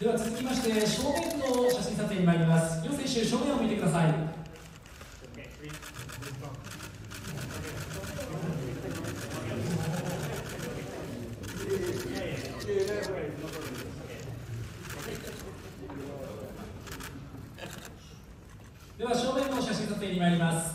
では続きまして正面の写真撮影に参ります。両選手正面を見てください。では正面の写真撮影に参ります。